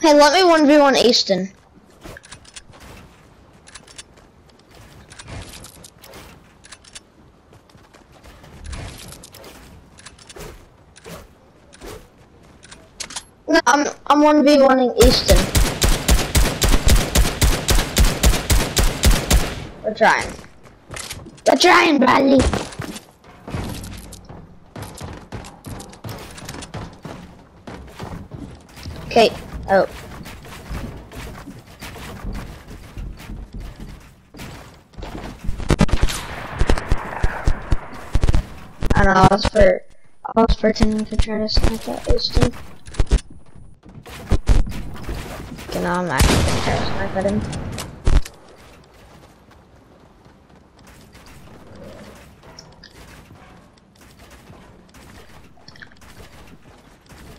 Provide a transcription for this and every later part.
Hey, let me 1v1 Easton. No, I'm I'm one v one in Easton. We're trying. We're trying, Bradley. Okay. Oh. I don't know, I was for I was pretending to try to snipe at Easton. Okay, now I'm actually gonna try to snipe at him.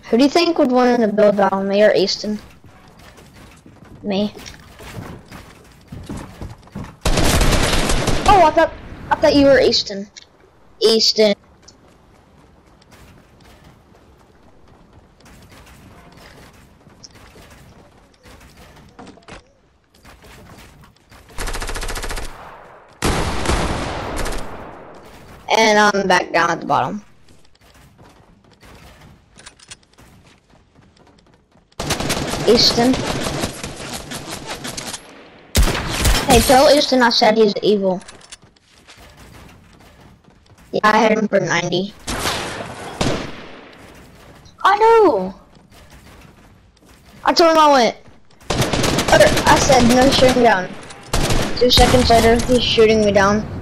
Who do you think would win in the build battle, me or Easton? Me. Oh, I thought I thought you were Easton. Easton. And I'm back down at the bottom. Easton. Hey, tell Easton I said he's evil. Yeah, I had him for 90. I know! I told him I went. I said no shooting down. Two seconds later, he's shooting me down.